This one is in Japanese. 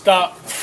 した。